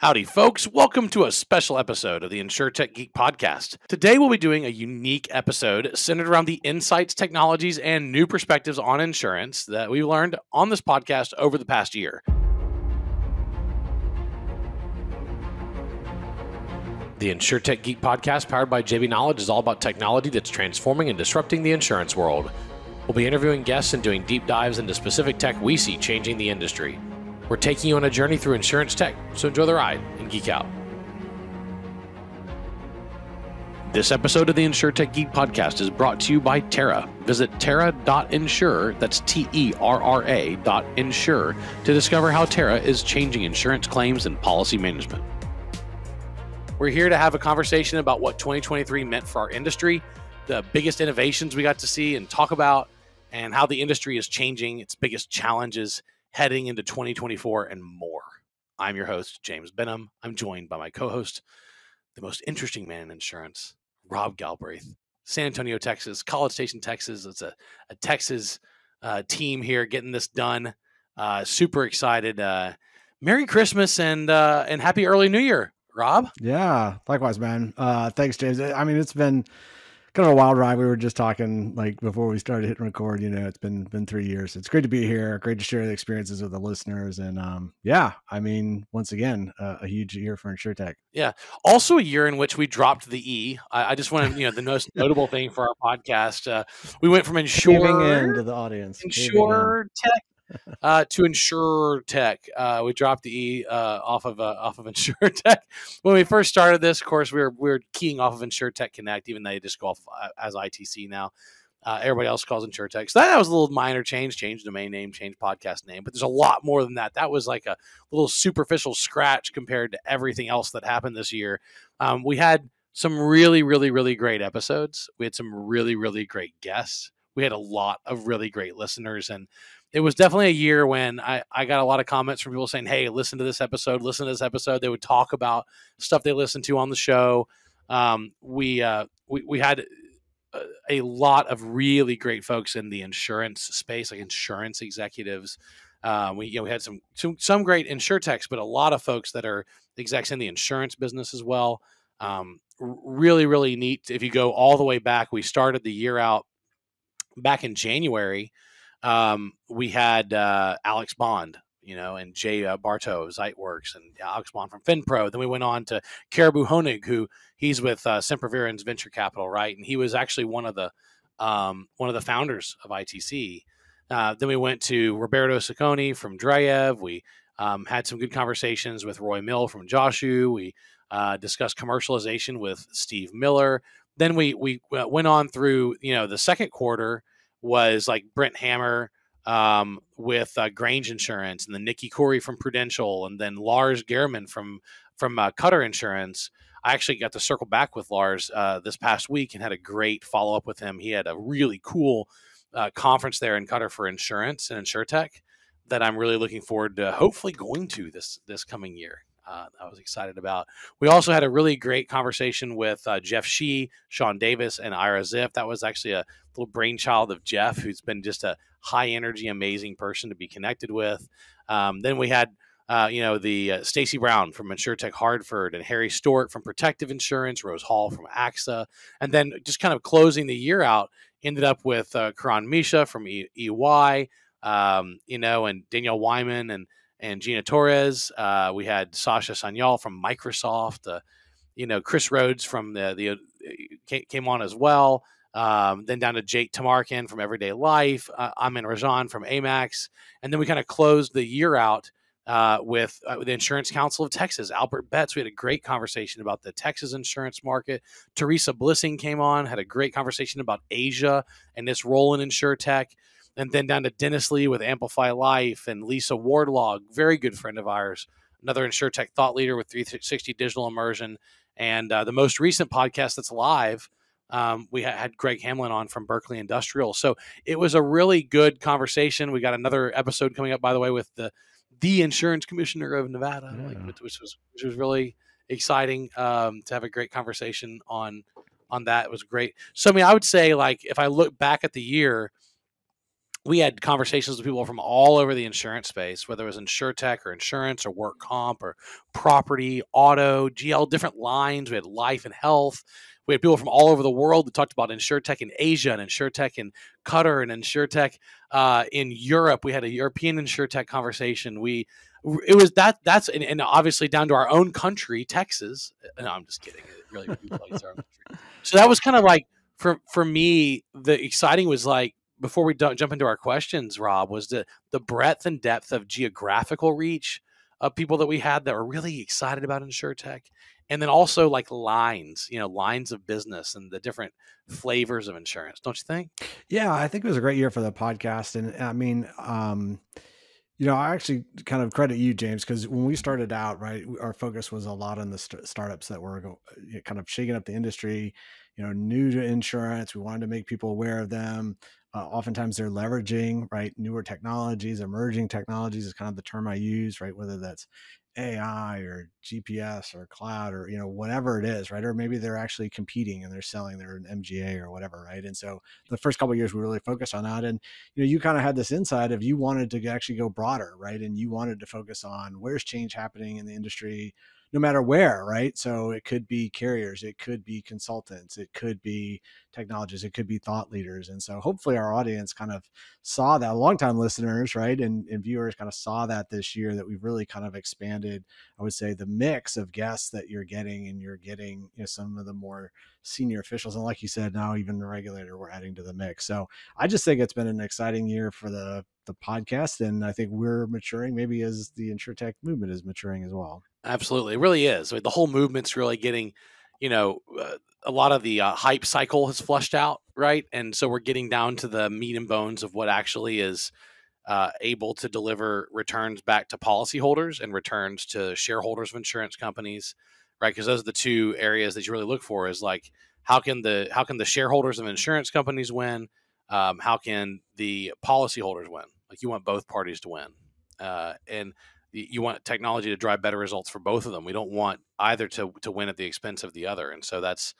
Howdy, folks. Welcome to a special episode of the InsurTech Geek podcast. Today, we'll be doing a unique episode centered around the insights, technologies, and new perspectives on insurance that we learned on this podcast over the past year. The InsurTech Geek podcast, powered by JB Knowledge, is all about technology that's transforming and disrupting the insurance world. We'll be interviewing guests and doing deep dives into specific tech we see changing the industry. We're taking you on a journey through insurance tech, so enjoy the ride and geek out. This episode of the InsurTech Geek podcast is brought to you by Terra. Visit terra.insure, that's T E R R A dot insure, to discover how Terra is changing insurance claims and policy management. We're here to have a conversation about what 2023 meant for our industry, the biggest innovations we got to see and talk about, and how the industry is changing, its biggest challenges, heading into 2024 and more. I'm your host, James Benham. I'm joined by my co host, the most interesting man in insurance, Rob Galbraith, San Antonio, Texas, College Station, Texas. It's a, a Texas uh, team here getting this done. Uh, super excited. Uh, Merry Christmas and uh, and Happy Early New Year, Rob. Yeah, likewise, man. Uh, thanks, James. I mean, it's been kind of a wild ride. We were just talking like before we started hitting record. You know, it's been been three years. It's great to be here. Great to share the experiences with the listeners. And um, yeah, I mean, once again, uh, a huge year for InsureTech. Yeah. Also, a year in which we dropped the E. I, I just want to, you know, the most notable thing for our podcast. Uh, we went from insure in to the audience. Insure tech uh, to insure tech. Uh, we dropped the E uh, off of uh, off of insure tech. When we first started this, of course, we were we were keying off of insure tech connect, even though they just go off uh, as ITC now. Uh, everybody else calls insure tech. So that, that was a little minor change, change domain name, change podcast name. But there's a lot more than that. That was like a little superficial scratch compared to everything else that happened this year. Um, we had some really, really, really great episodes. We had some really, really great guests. We had a lot of really great listeners, and it was definitely a year when I, I got a lot of comments from people saying, Hey, listen to this episode, listen to this episode. They would talk about stuff they listened to on the show. Um, we, uh, we, we had a, a, lot of really great folks in the insurance space, like insurance executives. Uh, we, you know, we had some, some, some great insure techs, but a lot of folks that are execs in the insurance business as well. Um, really, really neat. If you go all the way back, we started the year out back in January um, we had uh, Alex Bond, you know, and Jay uh, Bartow Zeitworks and Alex Bond from FinPro. Then we went on to Caribou Honig, who he's with uh, Sempervirens Venture Capital, right? And he was actually one of the um, one of the founders of ITC. Uh, then we went to Roberto Sacconi from Dreyev. We um, had some good conversations with Roy Mill from Joshu. We uh, discussed commercialization with Steve Miller. Then we we uh, went on through you know the second quarter was like Brent Hammer um, with uh, Grange Insurance, and then Nikki Corey from Prudential, and then Lars Gehrman from from uh, Qatar Insurance. I actually got to circle back with Lars uh, this past week and had a great follow up with him. He had a really cool uh, conference there in Qatar for insurance and insuretech that I'm really looking forward to hopefully going to this this coming year uh, I was excited about. We also had a really great conversation with uh, Jeff Shee, Sean Davis, and Ira Ziff. That was actually a little brainchild of Jeff, who's been just a high energy, amazing person to be connected with. Um, then we had uh, you know, the uh, Stacy Brown from InsureTech Hartford and Harry Stewart from Protective Insurance, Rose Hall from AXA, and then just kind of closing the year out, ended up with uh, Karan Misha from e- EY, um, you know, and Danielle Wyman and and Gina Torres. Uh, we had Sasha Sanyal from Microsoft. Uh, you know, Chris Rhodes from the the uh, came on as well. Um, then down to Jake Tamarkin from Everyday Life. Uh, Amin Rajan from Amax, and then we kind of closed the year out uh, with, uh, the Insurance Council of Texas, Albert Betts. We had a great conversation about the Texas insurance market. Teresa Blissing came on, had a great conversation about Asia and this role in insure tech and then down to Dennis Lee with Amplify Life and Lisa Wardlaw, very good friend of ours, another InsureTech thought leader with 360 Digital Immersion. And uh, the most recent podcast that's live, um, we had Greg Hamlin on from Berkley Industrial. So it was a really good conversation. We got another episode coming up, by the way, with the the insurance commissioner of Nevada, yeah. like, which was which was really exciting um, to have a great conversation on on that. It was great. So I mean, I would say like if I look back at the year we had conversations with people from all over the insurance space, whether it was insurtech or insurance or work comp or property, auto, GL, different lines. We had life and health. We had people from all over the world that talked about insurtech in Asia and insurtech in Qatar and insurtech uh, in Europe. We had a European insurtech conversation. We it was that that's and, and, obviously down to our own country, Texas. No, I'm just kidding. It really So that was kind of like for for me, the exciting was like before we jump into our questions, Rob, was the the breadth and depth of geographical reach of people that we had that were really excited about insurtech, and then also like lines, you know, lines of business and the different flavors of insurance. Don't you think? Yeah, I think it was a great year for the podcast, and I mean. um you know, I actually kind of credit you, James, because when we started out, right, our focus was a lot on the st- startups that were go- kind of shaking up the industry, you know, new to insurance. We wanted to make people aware of them. Uh, oftentimes they're leveraging right newer technologies, emerging technologies is kind of the term I use, right? Whether that's AI or GPS or cloud or you know whatever it is, right? Or maybe they're actually competing and they're selling their MGA or whatever, right? And so the first couple years we really focused on that, and you know you kind of had this insight of you wanted to actually go broader, right? And you wanted to focus on where's change happening in the industry, no matter where, right? So it could be carriers, it could be consultants, it could be technologists, it could be thought leaders. And so hopefully our audience kind of saw that, longtime listeners, right? And, and viewers kind of saw that this year that we've really kind of expanded, I would say, the mix of guests that you're getting and you're getting you know, some of the more senior officials. And like you said, now even the regulator we're adding to the mix. So I just think it's been an exciting year for the the podcast. And I think we're maturing maybe as the insurtech movement is maturing as well. Absolutely, it really is. I mean, the whole movement's really getting, you know, uh, a lot of the uh, hype cycle has flushed out, right? And so we're getting down to the meat and bones of what actually is uh, able to deliver returns back to policyholders and returns to shareholders of insurance companies, right? Because those are the two areas that you really look for. Is like how can the how can the shareholders of insurance companies win? Um, how can the policyholders win? Like you want both parties to win, uh, and you want technology to drive better results for both of them. We don't want either to to win at the expense of the other, and so that's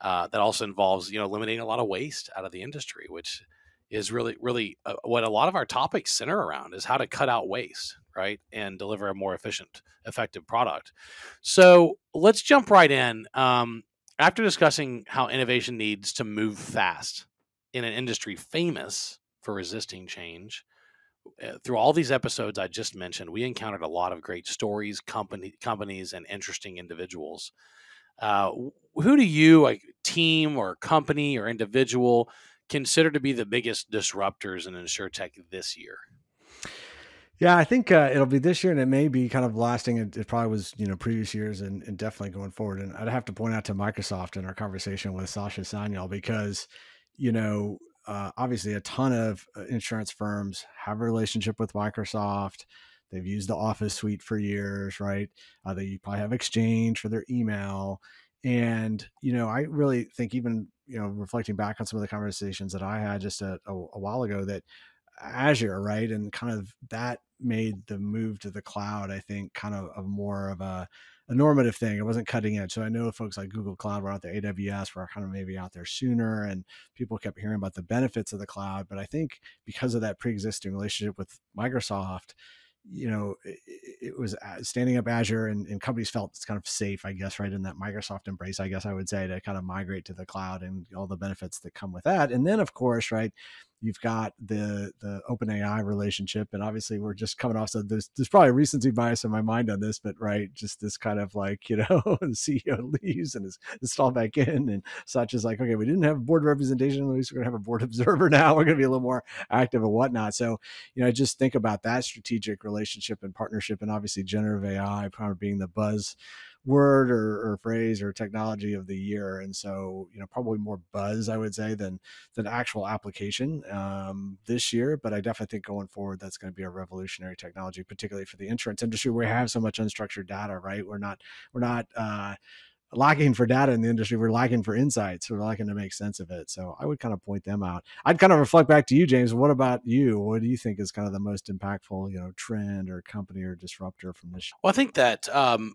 uh, that also involves you know eliminating a lot of waste out of the industry, which is really really uh, what a lot of our topics center around is how to cut out waste, right, and deliver a more efficient, effective product. So let's jump right in. Um, after discussing how innovation needs to move fast in an industry famous for resisting change, through all these episodes I just mentioned, we encountered a lot of great stories, company companies, and interesting individuals. Uh, who do you, like team or company or individual, consider to be the biggest disruptors in insurtech this year? Yeah, I think uh, it'll be this year, and it may be kind of lasting. It, it probably was, you know, previous years, and, and, definitely going forward. And I'd have to point out to Microsoft in our conversation with Sasha Sanyal because, you know, uh, obviously a ton of uh, insurance firms have a relationship with Microsoft. They've used the Office suite for years, right? Uh, they probably have Exchange for their email. And, you know, I really think even, you know, reflecting back on some of the conversations that I had just a, a, a while ago that Azure, right? And kind of that made the move to the cloud, I think, kind of, of more of a, a normative thing. It wasn't cutting edge. So I know folks like Google Cloud were out there, AWS were kind of maybe out there sooner, and people kept hearing about the benefits of the cloud. But I think because of that pre-existing relationship with Microsoft, you know, it, it, was uh, standing up Azure and, and, companies felt it's kind of safe, I guess, right in that Microsoft embrace, I guess I would say, to kind of migrate to the cloud and all the benefits that come with that. And then, of course, right, you've got the the OpenAI relationship, and obviously we're just coming off. So there's there's probably recency bias in my mind on this, but right, just this kind of like you know the CEO leaves and is installed back in, and such is like okay, we didn't have board representation, at least we're gonna have a board observer now. We're gonna be a little more active and whatnot. So you know, just think about that strategic relationship and partnership, and obviously generative AI probably being the buzz word or, or, phrase or technology of the year and so you know probably more buzz i would say than than actual application um, this year but i definitely think going forward that's going to be a revolutionary technology particularly for the insurance industry where we have so much unstructured data right we're not we're not uh, lacking for data in the industry. We're lacking for insights. We're lacking to make sense of it. So I would kind of point them out. I'd kind of reflect back to you, James. What about you? What do you think is kind of the most impactful, you know, trend or company or disruptor from this? Well, I think that um,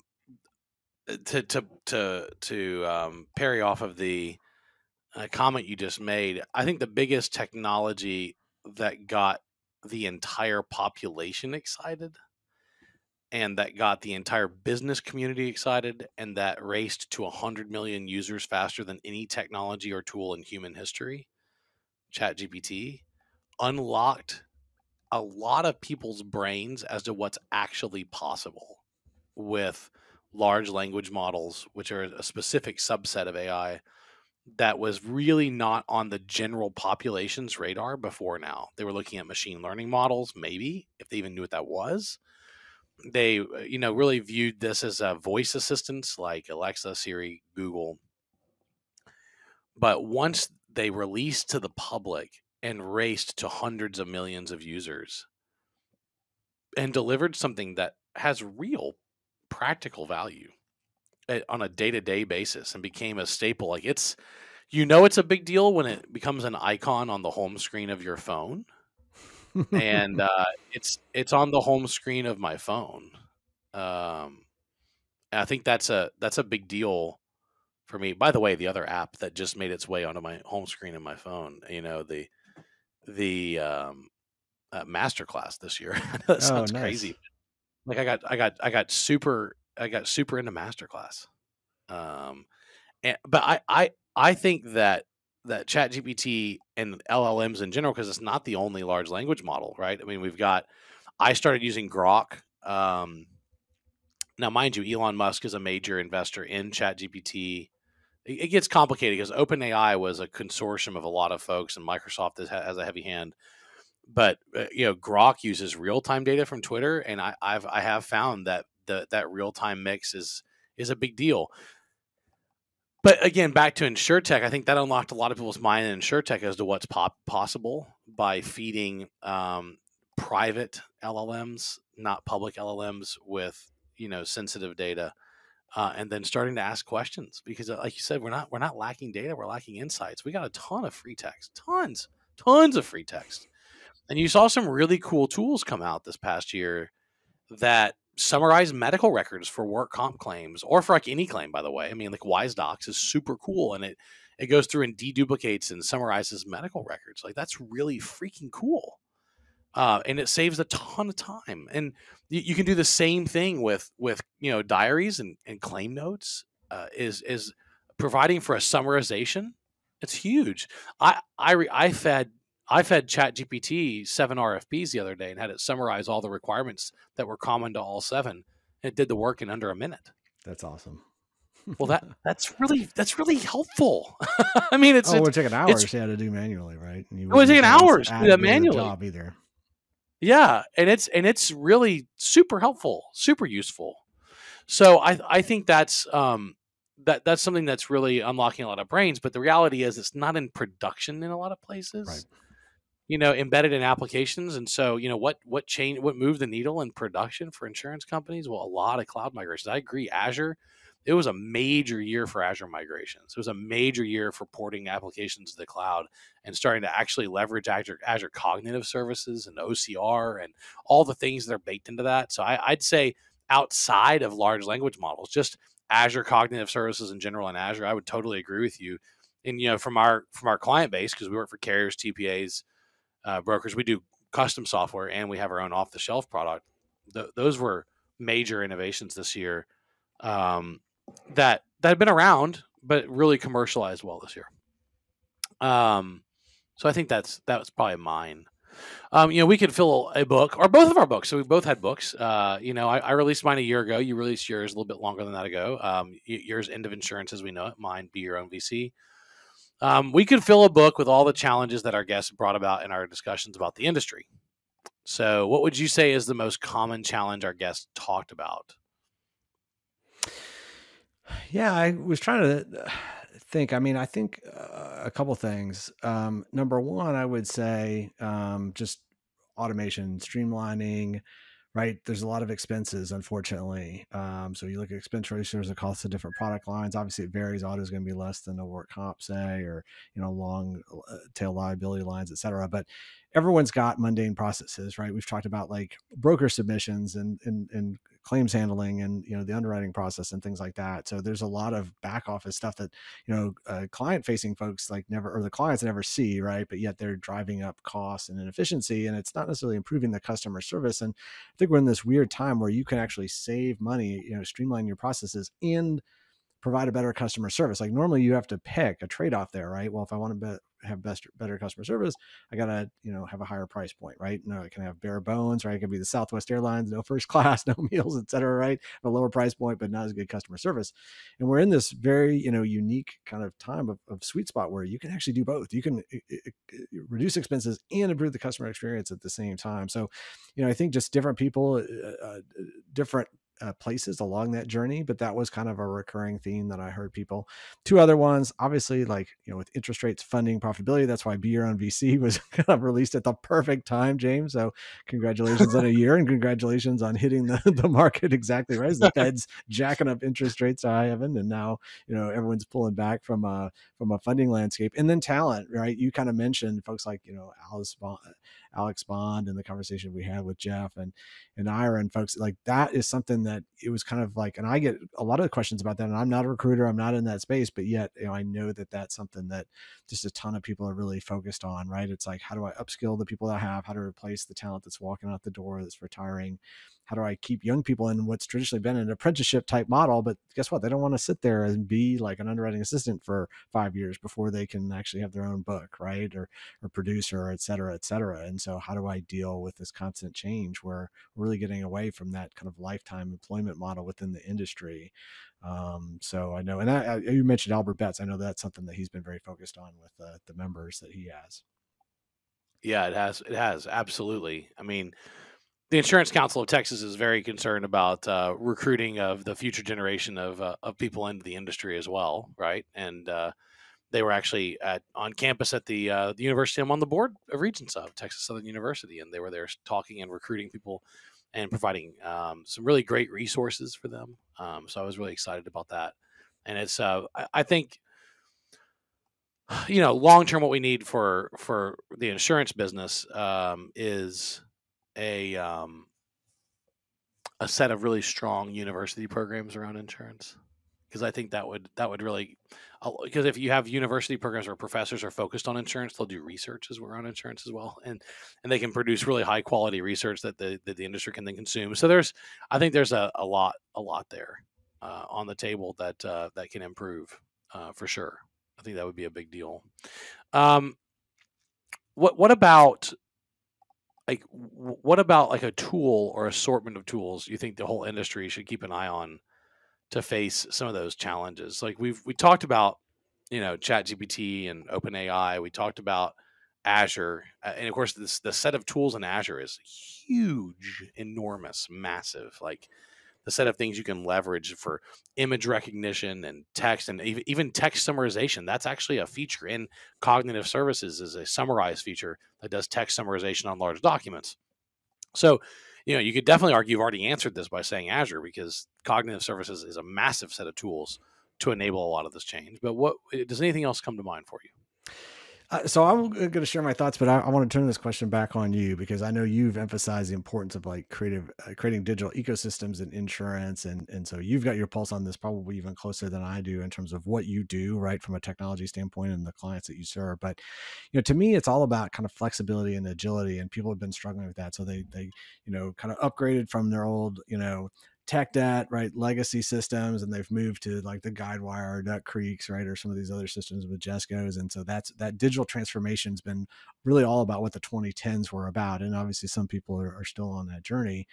to to to to um, parry off of the uh, comment you just made, I think the biggest technology that got the entire population excited and that got the entire business community excited and that raced to 100 million users faster than any technology or tool in human history ChatGPT unlocked a lot of people's brains as to what's actually possible with large language models, which are a specific subset of AI that was really not on the general population's radar before now. They were looking at machine learning models, maybe, if they even knew what that was. They, uh, you know, really viewed this as a voice assistants like Alexa, Siri, Google. But once they released to the public and raced to hundreds of millions of users and delivered something that has real practical value eh, on a day-to-day basis and became a staple like it's you know it's a big deal when it becomes an icon on the home screen of your phone and uh, it's it's on the home screen of my phone um, and i think that's a that's a big deal for me by the way the other app that just made its way onto my home screen of my phone you know the the um, uh, masterclass this year that sounds oh, nice. crazy like I got I got I got super I got super into masterclass. Um and but I I I think that that chat gpt and llms in general because it's not the only large language model right? I mean we've got i started using grok um, now mind you elon musk is a major investor in chat gpt it, it gets complicated because openai was a consortium of a lot of folks and microsoft has a heavy hand but uh, you know grok uses real-time data from twitter and I, i've i have found that the, that real-time mix is is a big deal. But again back to insurtech i think that unlocked a lot of people's mind in insurtech as to what's pop- possible by feeding um, private llms not public llms with you know sensitive data uh, and then starting to ask questions because uh, like you said we're not we're not lacking data we're lacking insights. We got a ton of free text tons tons of free text and you saw some really cool tools come out this past year that summarize medical records for work comp claims or for like any claim, by the way. I mean, like WiseDocs is super cool and it it goes through and deduplicates and summarizes medical records. Like that's really freaking cool. Uh, and it saves a ton of time. And you, you, can do the same thing with with you know diaries and, and claim notes. Uh, is is providing for a summarization. It's huge. I I I fed I fed Chat GPT seven RFPs the other day and had it summarize all the requirements that were common to all seven. It did the work in under a minute. That's awesome. well, that that's really that's really helpful. I mean, it's oh, it would take an hour to do manually, right? And you it would take an hour to do that manually. Job either. Yeah, and it's and it's really super helpful, super useful. So I I think that's um that that's something that's really unlocking a lot of brains. But the reality is, it's not in production in a lot of places. Right you know embedded in applications. And so you know what what change what moved the needle in production for insurance companies? Well a lot of cloud migrations. I agree azure it was a major year for azure migrations. It was a major year for porting applications to the cloud and starting to actually leverage azure, azure cognitive services and ocr and all the things that are baked into that. So I, i'd say outside of large language models just azure cognitive services in general in azure i would totally agree with you. And you know from our from our client base because we work for carriers tpas uh, brokers. We do custom software and we have our own off the shelf product. Th- those were major innovations this year um, that that have been around, but really commercialized well this year. Um, so I think that's that was probably mine. Um, you know, we could fill a book or both of our books. So we both had books. Uh, you know, I, I, released mine a year ago. You released yours a little bit longer than that ago. Um, yours, End of Insurance as we know it. Mine, Be Your Own VC. Um, we could fill a book with all the challenges that our guests brought about in our discussions about the industry. So, what would you say is the most common challenge our guests talked about? Yeah, I was trying to uh, think. I mean, I think uh, a couple things. Um, number one, I would say um, just automation, streamlining, right? There's a lot of expenses, unfortunately. Um, so you look at expense ratios, the cost of different product lines. Obviously, it varies. Auto is going to be less than a work comp, say, or you know, long uh, tail liability lines, et cetera. But everyone's got mundane processes, right? We've talked about like broker submissions and and and claims handling and you know the underwriting process and things like that. So there's a lot of back office stuff that you know uh, client facing folks like never or the clients never see right? But yet they're driving up costs and inefficiency and it's not necessarily improving the customer service. And i think we're in this weird time where you can actually save money you know streamline your processes and provide a better customer service. Like normally you have to pick a trade off there, right? Well, if I want to be, have best better customer service, I gotta you know have a higher price point, right? No, I can have bare bones, right? I can be the Southwest Airlines, no first class, no meals, etc. Right, a lower price point, but not as good customer service. And we're in this very you know unique kind of time of, of sweet spot where you can actually do both. You can reduce expenses and improve the customer experience at the same time. So, you know, I think just different people, uh, uh different uh, places along that journey, but that was kind of a recurring theme that I heard people. Two other ones, obviously, like you know, with interest rates funding profitability. That's why Be Your Own VC was kind of released at the perfect time, James. So congratulations on a year, and congratulations on hitting the, the market exactly right. As the Fed's jacking up interest rates high heaven, and now you know everyone's pulling back from a from a funding landscape, and then talent. Right, you kind of mentioned folks like you know Alice Bond, Alex Bond and the conversation we had with Jeff and and Ira and folks like that is something that it was kind of like and I get a lot of questions about that and I'm not a recruiter I'm not in that space but yet you know I know that that's something that just a ton of people are really focused on right? It's like how do I upskill the people that I have? How to replace the talent that's walking out the door that's retiring how do I keep young people in what's traditionally been an apprenticeship type model? But guess what? They don't want to sit there and be like an underwriting assistant for five years before they can actually have their own book, right? Or or producer, et cetera, et cetera. And so how do I deal with this constant change where we're really getting away from that kind of lifetime employment model within the industry? Um, so I know, and I, I, you mentioned Albert Betts. I know that's something that he's been very focused on with uh, the members that he has. Yeah, it has. It has absolutely. I mean, the Insurance Council of Texas is very concerned about uh, recruiting of the future generation of uh, of people into the industry as well, right? And uh, they were actually at on campus at the uh, the university. I'm on the board of Regents of Texas Southern University, and they were there talking and recruiting people and providing um, some really great resources for them. Um, so I was really excited about that, and it's uh, I, I think you know long term what we need for for the insurance business um, is a um, a set of really strong university programs around insurance because I think that would that would really because if you have university programs where professors are focused on insurance, they'll do research as well on insurance as well, and and they can produce really high quality research that the that the industry can then consume. So there's I think there's a, a lot a lot there uh, on the table that uh, that can improve uh, for sure. I think that would be a big deal. Um, what what about like what about like a tool or assortment of tools you think the whole industry should keep an eye on to face some of those challenges? Like we've we talked about you know chat gpt and open ai we talked about azure and of course this the set of tools in azure is huge enormous massive like the set of things you can leverage for image recognition and text and even text summarization. That's actually a feature in cognitive services is a summarize feature that does text summarization on large documents. So, you know, you could definitely argue you've already answered this by saying Azure because cognitive services is a massive set of tools to enable a lot of this change. But what eh, does anything else come to mind for you? Uh, so I'm going to share my thoughts, but I, I, want to turn this question back on you because I know you've emphasized the importance of like creative, uh, creating digital ecosystems and in insurance, and and so you've got your pulse on this probably even closer than I do in terms of what you do, right, from a technology standpoint and the clients that you serve. But you know, to me, it's all about kind of flexibility and agility, and people have been struggling with that. So they they you know kind of upgraded from their old you know tech debt, right? Legacy systems, and they've moved to like the Guidewire, Duck Creeks, right, or some of these other systems with Jesco's, and so that's that digital transformation's been really all about what the 2010s were about, and obviously some people are, are still on that journey.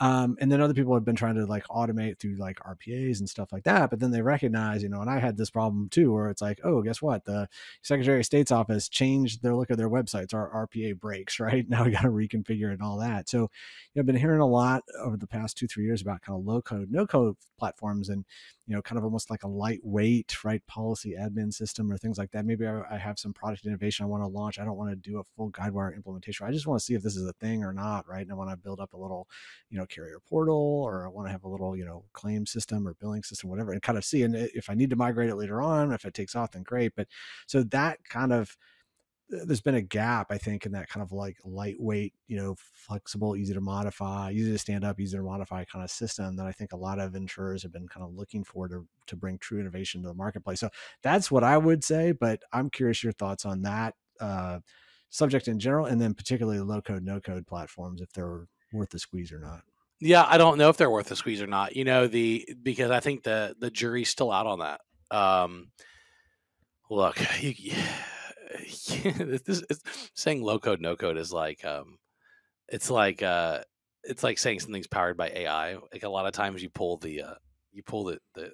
Um, and then other people have been trying to like automate through like RPAs and stuff like that. But then they recognize, you know, and I had this problem too, where it's like, oh, guess what? The Secretary of State's office changed their look of their websites. Our RPA breaks, right? Now we got to reconfigure and all that. So, you know, I've been hearing a lot over the past two, three years about kind of low code, no code platforms and, you know, kind of almost like a lightweight, right, policy admin system or things like that. Maybe I, I have some product innovation I want to launch. I don't want to do a full Guidewire implementation. I just want to see if this is a thing or not, right? And I want to build up a little, you know, carrier portal or I want to have a little, you know, claim system or billing system, whatever, and kind of see. And if I need to migrate it later on, if it takes off, then great. But so that kind of there's been a gap, I think, in that kind of like lightweight, you know, flexible, easy to modify, easy to stand up, easy to modify kind of system that I think a lot of insurers have been kind of looking for to to bring true innovation to the marketplace. So that's what I would say. But I'm curious your thoughts on that uh, subject in general, and then particularly low code, no code platforms, if they're worth the squeeze or not. Yeah, I don't know if they're worth the squeeze or not. You know, the because I think the the jury's still out on that. Um, look, you, this is, saying low code no code is like um, it's like uh, it's like saying something's powered by AI. Like a lot of times you pull the uh, you pull the, the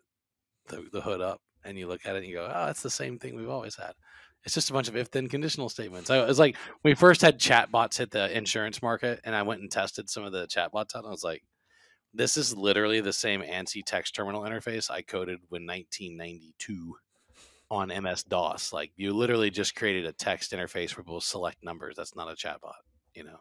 the the hood up and you look at it and you go, oh, it's the same thing we've always had. It's just a bunch of if then conditional statements. I was like, we first had chatbots hit the insurance market, and I went and tested some of the chatbots and I was like, this is literally the same ANSI text terminal interface I coded when 1992 on MS DOS. Like you literally just created a text interface where people select numbers. That's not a chatbot, you know.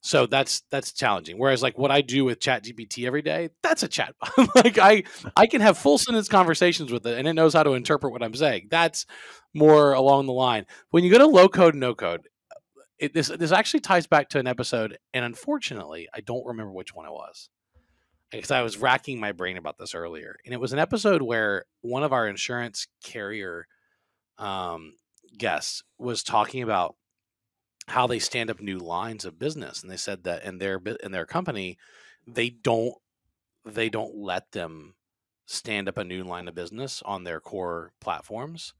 So that's that's challenging. Whereas like what I do with Chat GPT every day, that's a chatbot. like I I can have full sentence conversations with it and it knows how to interpret what I'm saying. That's more along the line. When you go to low code, no code, it, this this actually ties back to an episode, and unfortunately, I don't remember which one it was because I was racking my brain about this earlier, and it was an episode where one of our insurance carrier um, guests was talking about how they stand up new lines of business, and they said that in their in their company, they don't they don't let them stand up a new line of business on their core platforms.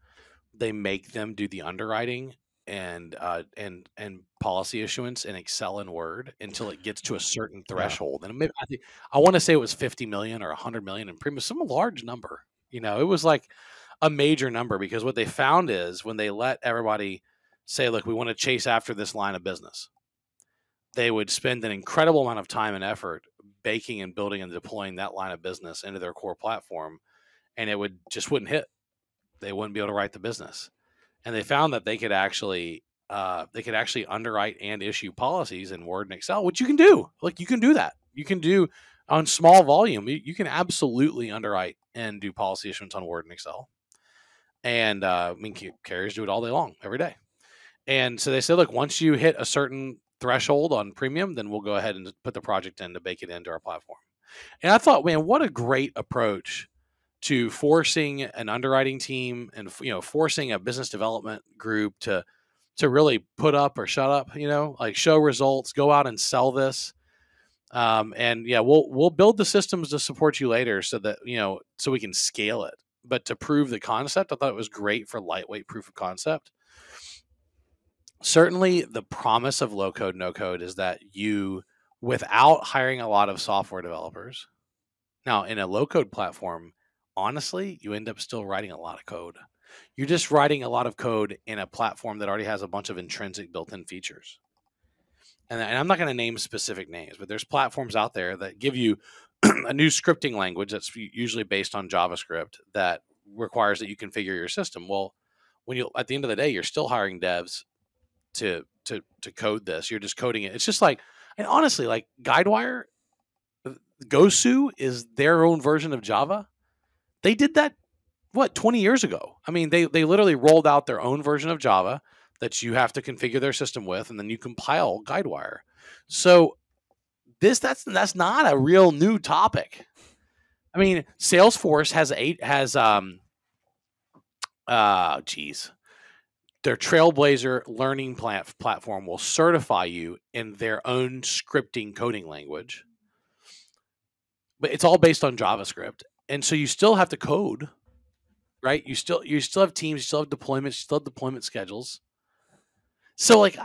They make them do the underwriting and uh, and and policy issuance in Excel and Word until it gets to a certain threshold. Yeah. And maybe, I think I want to say it was 50 million or 100 million in premium, some large number. You know, it was like a major number because what they found is when they let everybody say, "Look, we want to chase after this line of business," they would spend an incredible amount of time and effort baking and building and deploying that line of business into their core platform, and it would just wouldn't hit. They wouldn't be able to write the business and they found that they could actually uh, they could actually underwrite and issue policies in Word and Excel, which you can do. Like you can do that. You can do on small volume. You, you can absolutely underwrite and do policy issuance on Word and Excel. And uh, I mean, carriers do it all day long, every day. And so they said, look, once you hit a certain threshold on premium, then we'll go ahead and put the project in to bake it into our platform. And I thought, man, what a great approach to forcing an underwriting team and you know forcing a business development group to to really put up or shut up you know like show results go out and sell this. Um, and yeah we'll we'll build the systems to support you later so that you know so we can scale it. But to prove the concept i thought it was great for lightweight proof of concept certainly the promise of low code no code is that you without hiring a lot of software developers now in a low code platform honestly, you end up still writing a lot of code. You're just writing a lot of code in a platform that already has a bunch of intrinsic built in features. And, and I'm not going to name specific names, but there's platforms out there that give you a new scripting language that's usually based on JavaScript that requires that you configure your system. Well, when you at the end of the day, you're still hiring devs to to to code this. You're just coding it. It's just like, and honestly, like GuideWire, uh, Gosu is their own version of Java they did that what 20 years ago. I mean, they they literally rolled out their own version of Java that you have to configure their system with, and then you compile GuideWire. So this that's that's not a real new topic. I mean, Salesforce has eight has um uh geez. Their Trailblazer learning plat- platform will certify you in their own scripting coding language. But it's all based on JavaScript and so you still have to code, right? You still you still have teams, you still have deployments, you still have deployment schedules. So like,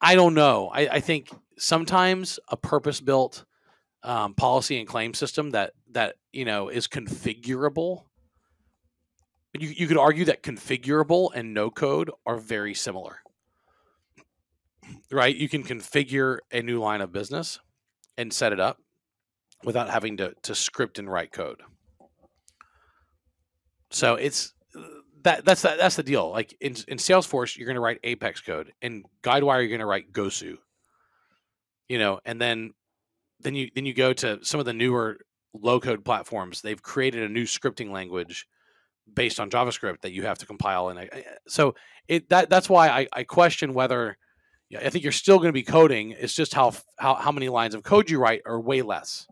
I don't know. I, I think sometimes a purpose built um, policy and claim system that that you know is configurable. You, you could argue that configurable and no code are very similar, right? You can configure a new line of business and set it up without having to, to script and write code. So it's that that's that, that's the deal. Like in, in Salesforce, you're going to write Apex code. In GuideWire, you're going to write Gosu. You know, and then then you then you go to some of the newer low code platforms. They've created a new scripting language based on JavaScript that you have to compile. And so it that that's why I, I question whether I think you're still going to be coding. It's just how how how many lines of code you write are way less,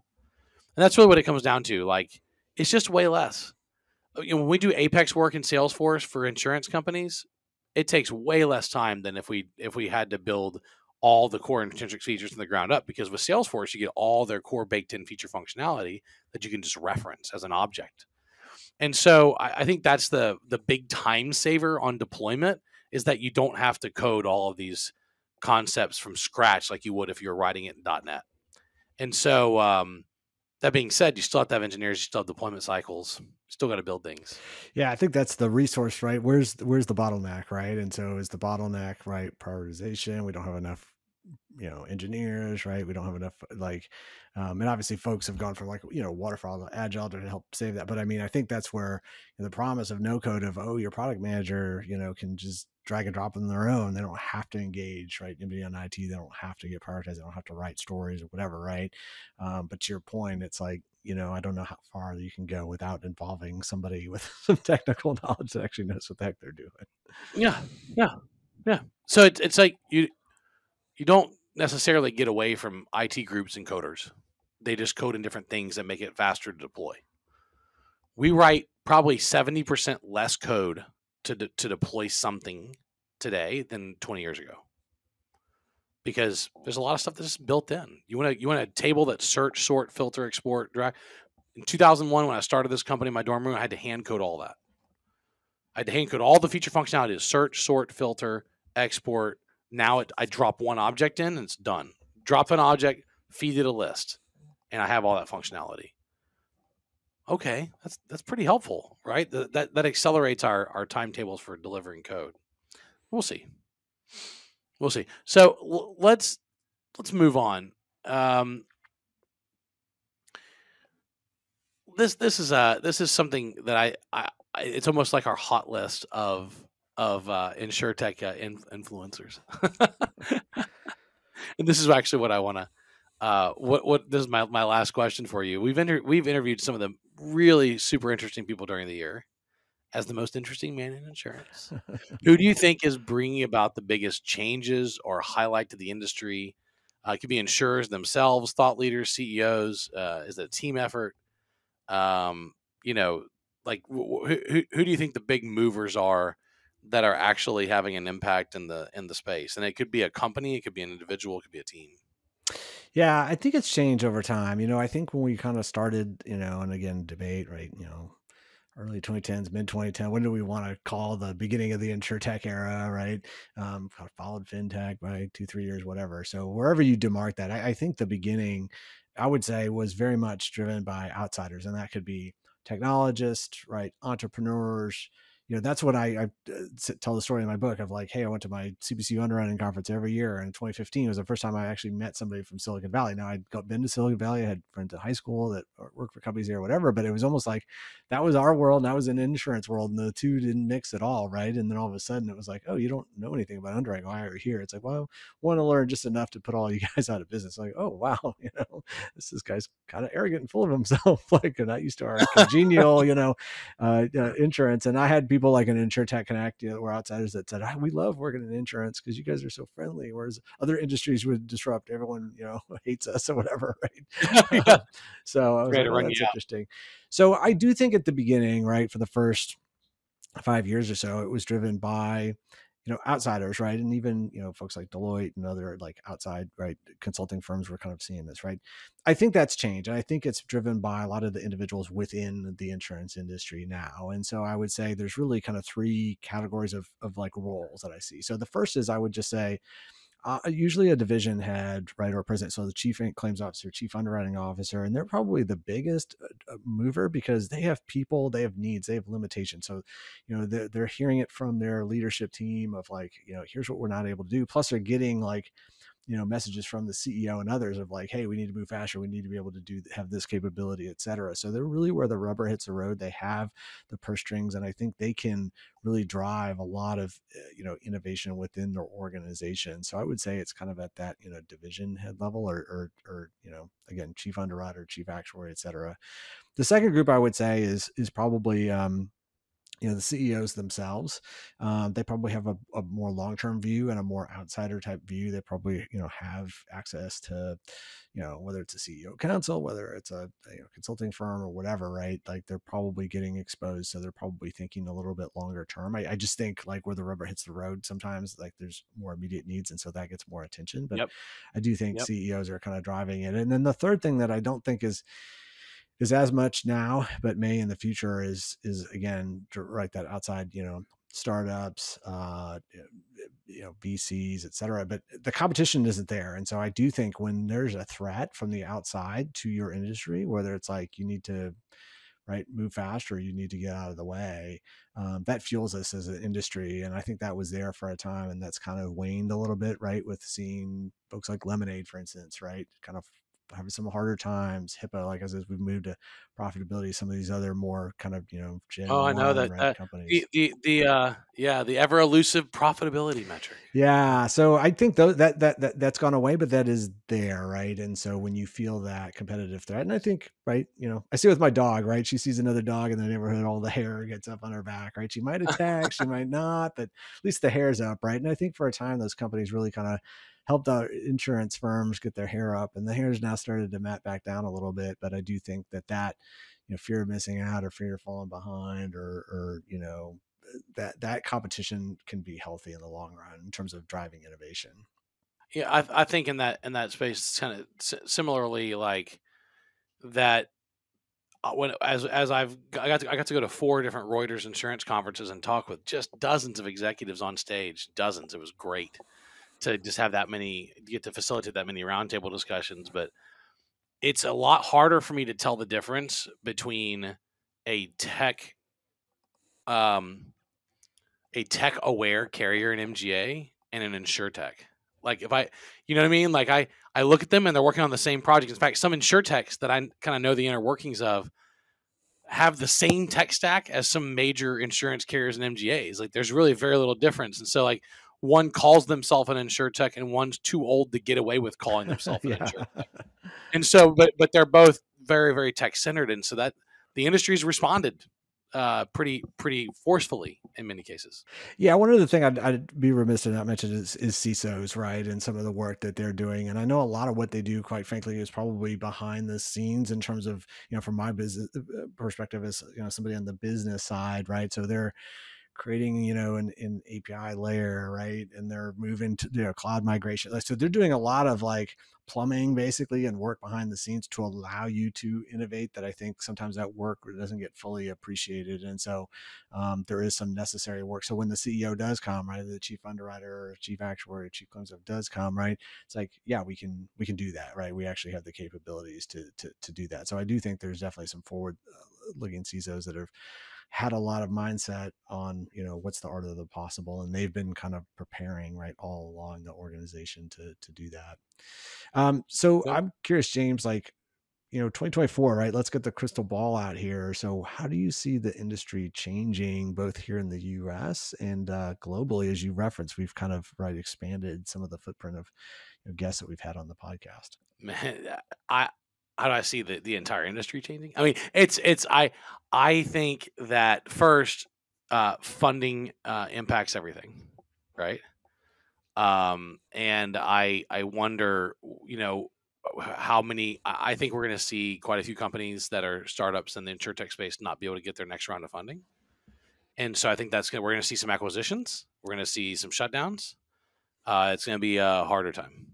and that's really what it comes down to. Like it's just way less. Uh, you know, when we do Apex work in Salesforce for insurance companies, it takes way less time than if we if we had to build all the core intrinsic features from the ground up because with Salesforce you get all their core baked in feature functionality that you can just reference as an object. And so I, I, think that's the the big time saver on deployment is that you don't have to code all of these concepts from scratch like you would if you were writing it in .NET. And so um, that being said, you still have to have engineers, you still have deployment cycles, still got to build things. Yeah, I think that's the resource, right? Where's where's the bottleneck, right? And so is the bottleneck, right? Prioritization. We don't have enough you know engineers right? We don't have enough like um, and obviously folks have gone from like you know waterfall to agile to help save that but i mean i think that's where the promise of no code of oh your product manager you know can just drag and drop on their own. They don't have to engage right? Anybody on it they don't have to get prioritized. They don't have to write stories or whatever right? Um, but to your point it's like you know i don't know how far you can go without involving somebody with some technical knowledge that actually knows what the heck they're doing. Yeah yeah yeah. So it's, it's like you you don't necessarily get away from IT groups and coders. They just code in different things that make it faster to deploy. We write probably 70% less code to, de- to deploy something today than 20 years ago. Because there's a lot of stuff that's built in. You want to you want a table that search, sort, filter, export, drag. In 2001, when I started this company in my dorm room, I had to hand code all that. I had to hand code all the feature functionality: search, sort, filter, export, now it, I drop one object in and it's done. Drop an object, feed it a list, and I have all that functionality. Okay, that's that's pretty helpful, right? That that, that accelerates our our timetables for delivering code. We'll see. We'll see. So l- let's let's move on. Um, this this is uh this is something that I, I it's almost like our hot list of of uh, insurtech uh, in- influencers. and this is actually what I want to. Uh, what what this is my, my last question for you. We've inter- we've interviewed some of the really super interesting people during the year. As the most interesting man in insurance, who do you think is bringing about the biggest changes or highlight to the industry? Uh, it could be insurers themselves, thought leaders, CEOs. Uh, is it a team effort? Um, you know, like wh- who, who do you think the big movers are that are actually having an impact in the in the space and it could be a company it could be an individual it could be a team. Yeah i think it's changed over time you know i think when we kind of started you know and again debate right you know early 2010s mid 2010 when do we want to call the beginning of the insure tech era right? Um followed fintech by two three years whatever. So wherever you demark that I, I think the beginning i would say was very much driven by outsiders and that could be technologists right entrepreneurs you know that's what I, I uh, tell the story in my book of like hey i went to my cpc underwriting conference every year and in 2015 was the first time i actually met somebody from silicon valley. Now i'd been to silicon valley i had friends in high school that worked for companies there or whatever but it was almost like that was our world and i was in insurance world and the two didn't mix at all right? And then all of a sudden it was like oh you don't know anything about underwriting. Why are you here? It's like well I want to learn just enough to put all you guys out of business. Like oh wow you know this is guy's kind of arrogant and full of himself like I'm not used to our congenial you know uh, uh, insurance. And i had people people like an InsureTech Connect, you know, were outsiders that said, oh, "We love working in insurance because you guys are so friendly." Whereas other industries would disrupt. Everyone, you know, hates us or whatever, right? so I was like, oh, that's interesting. So I do think at the beginning, right, for the first five years or so, it was driven by you know outsiders right? And even you know folks like deloitte and other like outside right consulting firms were kind of seeing this right? I think that's changed and i think it's driven by a lot of the individuals within the insurance industry now and so i would say there's really kind of three categories of of like roles that i see. So the first is i would just say uh, usually a division head, right, or president. So the chief claims officer, chief underwriting officer, and they're probably the biggest uh, uh, mover because they have people, they have needs, they have limitations. So, you know, they're, they're hearing it from their leadership team of like, you know, here's what we're not able to do. Plus, they're getting like, you know messages from the ceo and others of like hey we need to move faster. We need to be able to do have this capability et cetera. So they're really where the rubber hits the road. They have the purse strings and i think they can really drive a lot of eh, you know innovation within their organization. So i would say it's kind of at that you know division head level or or, or you know again chief underwriter chief actuary et cetera. The second group i would say is is probably um you know the CEOs themselves, um, they probably have a, a more long term view and a more outsider type view. They probably you know have access to, you know, whether it's a CEO council, whether it's a you know, consulting firm or whatever, right? Like they're probably getting exposed, so they're probably thinking a little bit longer term. I, I just think like where the rubber hits the road, sometimes like there's more immediate needs, and so that gets more attention. But Yep. I do think Yep. CEOs are kind of driving it. And then the third thing that I don't think is is as much now, but may in the future is is again right that outside you know startups, uh, you know VCs, et cetera. But the competition isn't there, and so I do think when there's a threat from the outside to your industry, whether it's like you need to right move fast or you need to get out of the way um, that fuels us as an industry and i think that was there for a time and that's kind of waned a little bit right with seeing folks like lemonade for instance right kind of having some harder times hippo like as, as we've moved to profitability some of these other more kind of you know Oh, I know that- that- companies The the the uh yeah the ever elusive profitability metric. Yeah, so I think though that that that that's gone away, but that is there, right? And so when you feel that competitive threat, and I think, right, you know, I see with my dog, right? She sees another dog in the neighborhood, all the hair gets up on her back, right? She might attack, she might not, but at least the hair's up, right? And I think for a time, those companies really kind of helped out insurance firms get their hair up, and the hair's now started to mat back down a little bit. But I do think that that, you know, fear of missing out or fear of falling behind, or or you know, that that competition can be healthy in the long run in terms of driving innovation. Yeah, I I think in that in that space, it's kind of similarly like that. uh, When as as I've I got to, I got to go to four different Reuters insurance conferences and talk with just dozens of executives on stage, dozens. It was great to just have that many get to facilitate that many roundtable discussions, but it's a lot harder for me to tell the difference between a tech um a tech aware carrier in MGA and an insurtech. Like if I you know what I mean? Like I I look at them and they're working on the same project. In fact, some insurtechs that I kind of know the inner workings of have the same tech stack as some major insurance carriers and MGAs. Like there's really very little difference. And so like one calls themselves an insurtech and one's too old to get away with calling themselves an yeah. insurtech. And so but but they're both very very tech centered and so that the industry's responded uh pretty pretty forcefully in many cases. Yeah, one other thing I'd, I'd be remiss to not mention is, is CISOs, right? And some of the work that they're doing. And I know a lot of what they do, quite frankly, is probably behind the scenes in terms of, you know, from my business uh, perspective as, you know, somebody on the business side, right? So they're creating, you know, an, an API layer, right? And they're moving to, you know, cloud migration. So they're doing a lot of like plumbing basically and work behind the scenes to allow you to innovate that I think sometimes that work doesn't get fully appreciated. And so um, there is some necessary work. So when the CEO does come, right, the chief underwriter, or chief actuary, chief claims rep does come, right, it's like, yeah, we can we can do that, right? We actually have the capabilities to to to do that. So I do think there's definitely some forward uh, looking CISOs that have had a lot of mindset on you know what's the art of the possible and they've been kind of preparing right all along the organization to to do that. Um so Yep. i'm curious james like you know 2024 right let's get the crystal ball out here. So how do you see the industry changing both here in the us and uh, globally? As you referenced we've kind of right expanded some of the footprint of you know, guests that we've had on the podcast. Man i how do i see the, the entire industry changing? I mean it's it's i i think that first uh funding uh impacts everything right? Um and i i wonder you know how many i think we're going to see quite a few companies that are startups in the insurtech space not be able to get their next round of funding. And so i think that's to we're going to see some acquisitions. We're going to see some shutdowns. Uh it's going to be a harder time.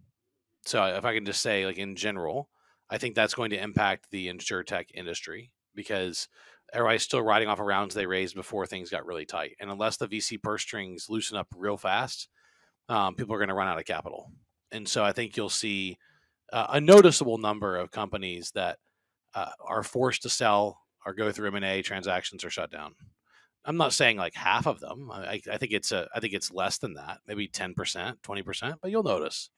So if I can just say, like in general, I think that's going to impact the insurtech industry because everybody's still riding off of rounds they raised before things got really tight, and unless the VC purse strings loosen up real fast, um, people are going to run out of capital. And so I think you'll see uh, a noticeable number of companies that uh, are forced to sell or go through M and A transactions or shut down. I'm not saying like half of them. I, I think it's a I think it's less than that, maybe ten percent, twenty percent, but you'll notice.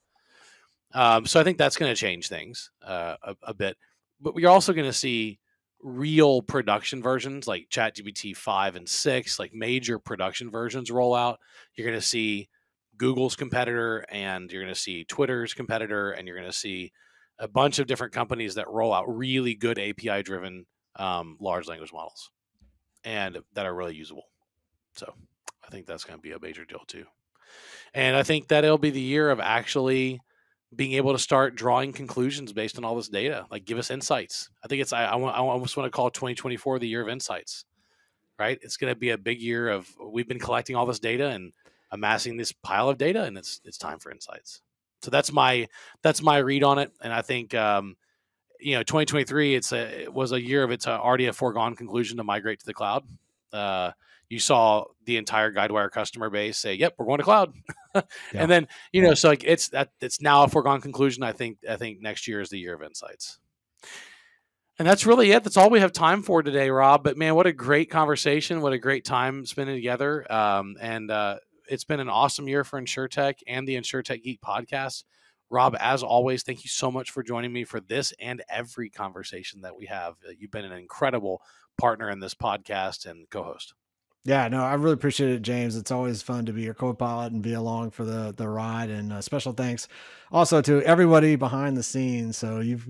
Um, so I think that's going to change things uh, a, a bit. But we're also going to see real production versions like ChatGPT 5 and 6, like major production versions roll out. You're going to see Google's competitor and you're going to see Twitter's competitor and you're going to see a bunch of different companies that roll out really good API driven um, large language models and that are really usable. So I think that's going to be a major deal too. And I think that it'll be the year of actually being able to start drawing conclusions based on all this data. Like, give us insights. I think it's I, I, I almost want to call 2024 the year of insights. Right? It's going to be a big year of we've been collecting all this data and amassing this pile of data, and it's it's time for insights. So that's my that's my read on it, and I think um, you know 2023 it's a it was a year of it's already a foregone conclusion to migrate to the cloud. Uh, you saw the entire Guidewire customer base say, "Yep, we're going to cloud," yeah. and then you know, so like it's that it's now a foregone conclusion. I think I think next year is the year of insights, and that's really it. That's all we have time for today, Rob. But man, what a great conversation! What a great time spending together. Um, and uh, it's been an awesome year for InsurTech and the InsurTech Geek podcast. Rob, as always, thank you so much for joining me for this and every conversation that we have. You've been an incredible partner in this podcast and co-host. Yeah, no, I really appreciate it, James. It's always fun to be your co-pilot and be along for the the ride. And uh, special thanks also to everybody behind the scenes. So you've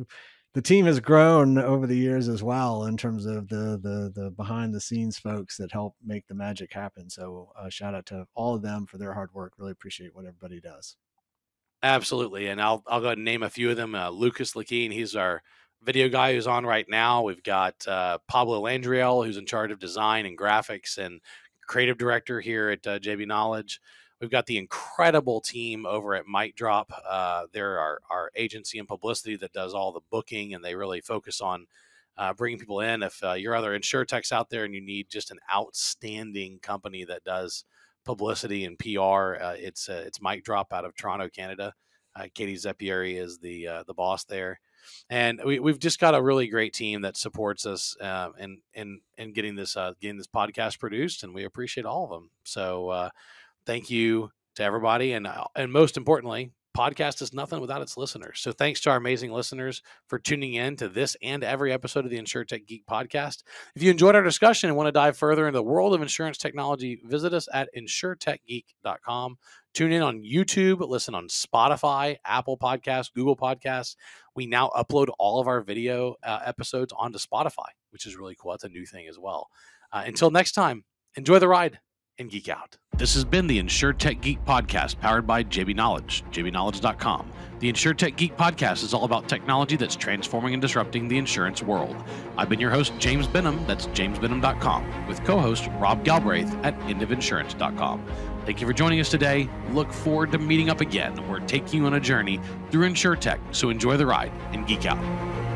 the team has grown over the years as well in terms of the the the behind the scenes folks that help make the magic happen. So uh, shout out to all of them for their hard work. Really appreciate what everybody does. Absolutely, and I'll I'll go ahead and name a few of them. Uh, Lucas Lakeen, he's our video guy who's on right now. We've got uh, Pablo Landriel, who's in charge of design and graphics and creative director here at uh, JB Knowledge. We've got the incredible team over at Mic Drop. Uh, they're our, our agency and publicity that does all the booking, and they really focus on uh, bringing people in. If uh, you're other insurtechs out there and you need just an outstanding company that does publicity and PR, uh, it's uh, it's Mic Drop out of Toronto, Canada. Uh, Katie Zeppieri is the uh, the boss there and we, have just got a really great team that supports us uh, in in in getting this uh, getting this podcast produced, and we appreciate all of them. So uh, thank you to everybody, and uh, and most importantly, podcast is nothing without its listeners. So thanks to our amazing listeners for tuning in to this and every episode of the InsurTech Geek podcast. If you enjoyed our discussion and want to dive further into the world of insurance technology, visit us at insuretechgeek.com. Tune in on YouTube, listen on Spotify, Apple Podcasts, Google Podcasts. We now upload all of our video uh, episodes onto Spotify, which is really cool. That's a new thing as well. Uh, until next time, enjoy the ride and geek out. This has been the InsurTech Geek Podcast powered by JB Knowledge, jbknowledge.com. The InsurTech Geek Podcast is all about technology that's transforming and disrupting the insurance world. I've been your host, James Benham, that's jamesbenham.com, with co host Rob Galbraith at endofinsurance.com. Thank you for joining us today. Look forward to meeting up again. We're taking you on a journey through InsurTech, so enjoy the ride and geek out.